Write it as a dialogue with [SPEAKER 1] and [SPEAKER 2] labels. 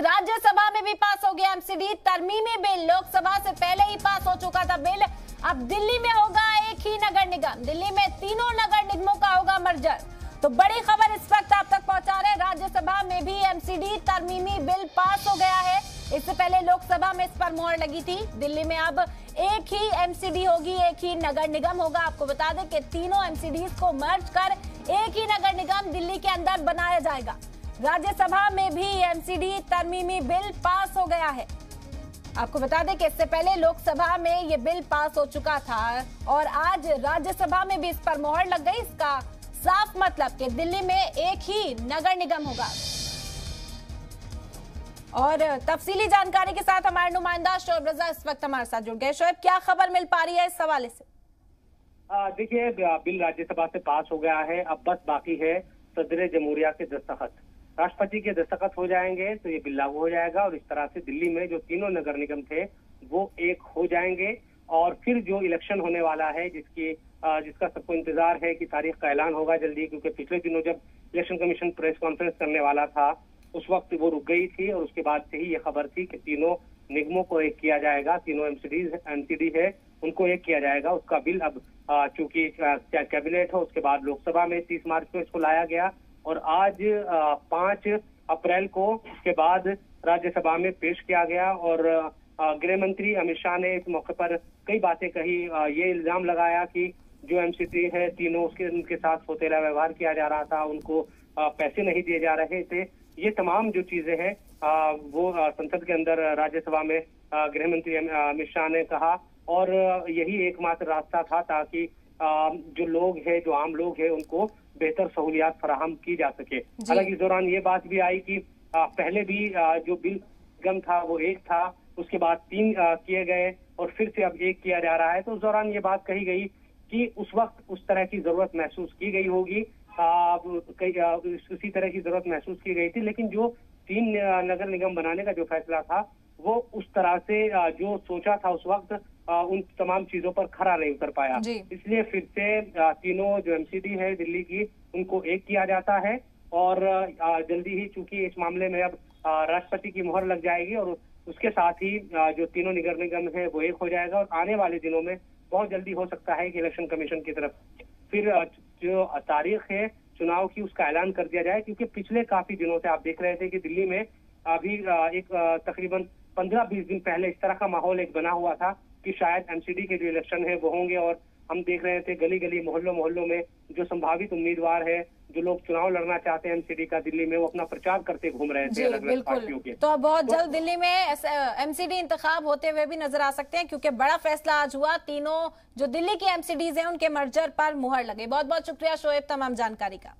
[SPEAKER 1] राज्यसभा में भी पास हो गया एमसीडी तरमीमी बिल। लोकसभा से पहले ही पास हो चुका था बिल। अब दिल्ली में होगा एक ही नगर निगम। दिल्ली में तीनों नगर निगमों का होगा मर्जर। तो बड़ी खबर इस वक्त आप तक पहुँचा रहे राज्यसभा में भी एमसीडी तरमीमी बिल पास हो गया है। इससे पहले लोकसभा में इस पर मोहर लगी थी। दिल्ली में अब एक ही एमसीडी होगी, एक ही नगर निगम होगा। आपको बता दें कि तीनों एमसीडी को मर्ज कर एक ही नगर निगम दिल्ली के अंदर बनाया जाएगा। राज्यसभा में भी एमसीडी तरमीमी बिल पास हो गया है। आपको बता दें कि इससे पहले लोकसभा में ये बिल पास हो चुका था और आज राज्यसभा में भी इस पर मोहर लग गई। इसका साफ़ मतलब कि दिल्ली में एक ही नगर निगम होगा। और तफसीली जानकारी के साथ हमारे नुमाइंदा शोएब रजा इस वक्त हमारे साथ जुड़ गए। शोएब, क्या खबर मिल पा रही है इस हवाले से?
[SPEAKER 2] देखिए, बिल राज्यसभा से पास हो गया है। अब बस बाकी है सदर जमहूरिया के दस्तखत। राष्ट्रपति के दस्तखत हो जाएँगे तो ये बिल लागू हो जाएगा और इस तरह से दिल्ली में जो तीनों नगर निगम थे, वो एक हो जाएँगे। और फिर जो इलेक्शन होने वाला है, जिसकी जिसका सबको इंतज़ार है कि तारीख का ऐलान होगा जल्दी, क्योंकि पिछले दिनों जब इलेक्शन कमीशन प्रेस कॉन्फ्रेंस करने वाला था, उस वक्त वो रुक गई थी और उसके बाद से ही ये खबर थी कि तीनों निगमों को एक किया जाएगा, तीनों एमसीडी एमसीडी है, उनको एक किया जाएगा। उसका बिल अब चूँकि कैबिनेट है, उसके बाद लोकसभा में तीस मार्च को इसको लाया गया। और आज पाँच अप्रैल को इसके बाद राज्यसभा में पेश किया गया और गृह मंत्री अमित शाह ने इस मौके पर कई बातें कही। ये इल्ज़ाम लगाया कि जो एमसीसी है, तीनों उसके, उनके साथ सोतेला व्यवहार किया जा रहा था, उनको पैसे नहीं दिए जा रहे थे। ये तमाम जो चीज़ें हैं वो संसद के अंदर राज्यसभा में गृह मंत्री अमित शाह ने कहा। और यही एकमात्र रास्ता था ताकि जो लोग हैं, जो आम लोग हैं, उनको बेहतर सहूलियात फराहम की जा सके। हालाँकि इस दौरान ये बात भी आई कि पहले भी जो बिल गम था वो एक था उसके बाद तीन किए गए और फिर से अब एक किया जा रहा है। तो उस दौरान ये बात कही गई कि उस वक्त उस तरह की ज़रूरत महसूस की गई होगी। उसी तरह की ज़रूरत महसूस की गई थी लेकिन जो तीन नगर निगम बनाने का जो फैसला था वो उस तरह से जो सोचा था उस वक्त उन तमाम चीज़ों पर खरा नहीं उतर पाया। इसलिए फिर से तीनों जो एमसीडी है दिल्ली की उनको एक किया जाता है और जल्दी ही चूँकि इस मामले में अब राष्ट्रपति की मोहर लग जाएगी और उसके साथ ही जो तीनों निगर निगम है वो एक हो जाएगा और आने वाले दिनों में बहुत जल्दी हो सकता है कि इलेक्शन कमीशन की तरफ़ फिर जो तारीख है चुनाव की उसका ऐलान कर दिया जाए क्योंकि पिछले काफ़ी दिनों से आप देख रहे थे कि दिल्ली में अभी एक तकरीबन पंद्रह बीस दिन पहले इस तरह का माहौल एक बना हुआ था कि शायद एमसीडी के जो इलेक्शन है वो होंगे और हम देख रहे थे गली गली मोहल्लों मोहल्लों में जो संभावित उम्मीदवार है जो लोग चुनाव लड़ना चाहते हैं एमसीडी का दिल्ली में वो अपना प्रचार करते घूम रहे थे अलग अलग पार्टियों के।
[SPEAKER 1] तो बहुत तो, जल्द दिल्ली में एमसीडी इंतखाब होते हुए भी नज़र आ सकते हैं क्योंकि बड़ा फैसला आज हुआ तीनों जो दिल्ली की एमसीडीज हैं उनके मर्जर पर मुहर लगे। बहुत बहुत शुक्रिया शोएब तमाम जानकारी का।